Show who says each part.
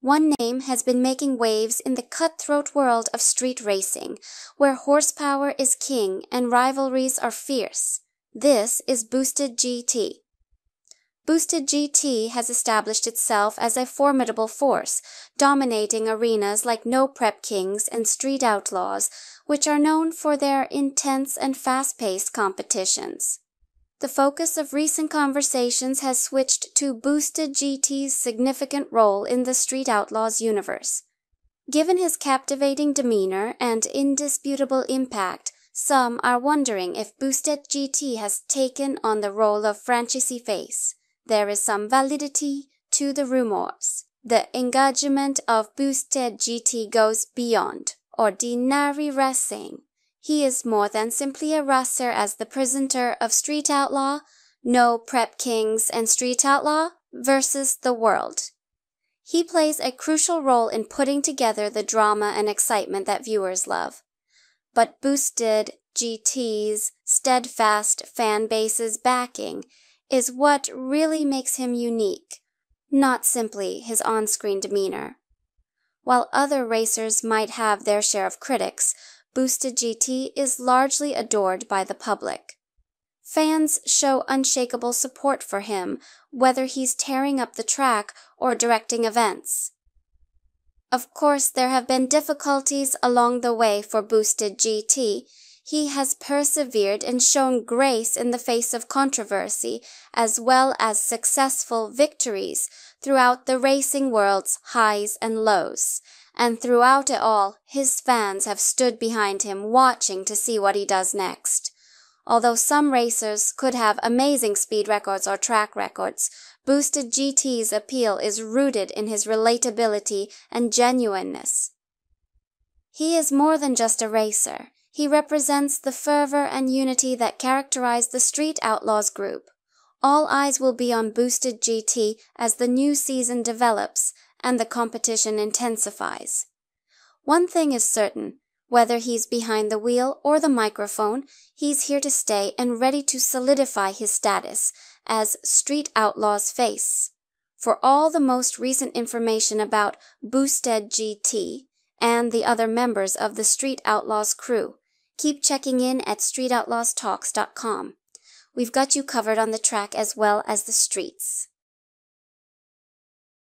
Speaker 1: one name has been making waves in the cutthroat world of street racing, where horsepower is king and rivalries are fierce. This is Boosted GT. Boosted GT has established itself as a formidable force, dominating arenas like No Prep Kings and Street Outlaws, which are known for their intense and fast-paced competitions. The focus of recent conversations has switched to Boosted GT's significant role in the Street Outlaws universe. Given his captivating demeanor and indisputable impact, some are wondering if Boosted GT has taken on the role of franchisee face. There is some validity to the rumors. The engagement of Boosted GT goes beyond ordinary racing. He is more than simply a racer as the presenter of Street Outlaw, No Prep Kings and Street Outlaw versus the world. He plays a crucial role in putting together the drama and excitement that viewers love. But Boosted GT's steadfast fan base's backing is what really makes him unique, not simply his on-screen demeanor. While other racers might have their share of critics, Boosted GT is largely adored by the public. Fans show unshakable support for him, whether he's tearing up the track or directing events. Of course, there have been difficulties along the way for Boosted GT. He has persevered and shown grace in the face of controversy, as well as successful victories throughout the racing world's highs and lows and throughout it all, his fans have stood behind him watching to see what he does next. Although some racers could have amazing speed records or track records, Boosted GT's appeal is rooted in his relatability and genuineness. He is more than just a racer. He represents the fervor and unity that characterize the Street Outlaws group. All eyes will be on Boosted GT as the new season develops, and the competition intensifies. One thing is certain, whether he's behind the wheel or the microphone, he's here to stay and ready to solidify his status as Street Outlaw's face. For all the most recent information about Boosted GT and the other members of the Street Outlaws crew, keep checking in at streetoutlawstalks.com. We've got you covered on the track as well as the streets.